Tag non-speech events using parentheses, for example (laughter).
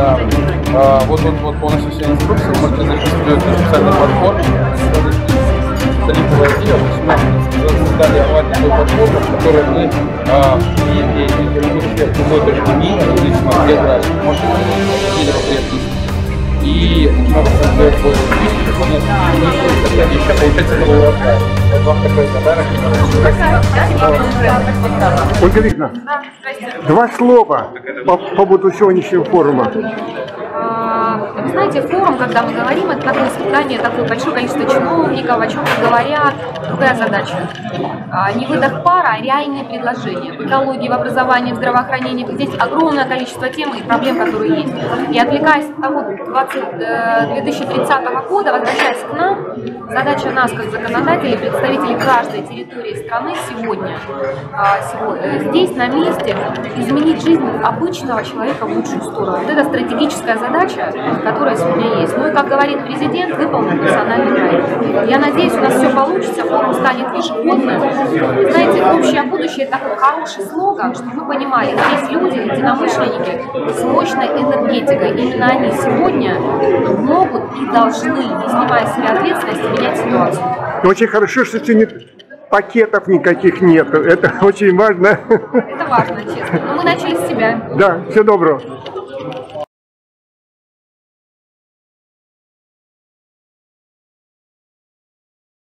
А, вот тут вот полностью вся инструкция, вы можете зарегистрировать на специальной платформе. То есть мы создали онлайн платформу, в которой мы а, и, и, и регистрируем любой точки мира, зависимо от может быть, какие-то потребности. И свой список, выполнять и так далее. Еще получается. Вот вам. Ольга Викторовна, два слова по поводу сегодняшнего форума. Знаете, форум, когда мы говорим, это такое испытание, такое большое количество чиновников, о чем-то говорят, другая задача. А, Не выдох пара, а реальные предложения. В экологии, в образовании, в здравоохранении. Здесь огромное количество тем и проблем, которые есть. И отвлекаясь от того 20, э, 2030 года, возвращаясь к нам, задача нас, как законодателей, представителей каждой территории страны сегодня, а, сего- э, здесь, на месте, изменить жизнь обычного человека в лучшую сторону. Вот это стратегическая задача, которая сегодня есть. Ну и, как говорит президент, выполнен национальный проект. Я надеюсь, у нас все получится, форум станет пешеходным. Знаете, общее будущее – это такой хороший слоган, чтобы вы понимали, есть люди, единомышленники с мощной энергетикой. Именно они сегодня могут и должны, не снимая с себя ответственности, менять ситуацию. Очень хорошо, что сегодня пакетов никаких нет. Это (laughs) очень важно. Это важно, честно. Но мы начали с себя. Да, всего доброго.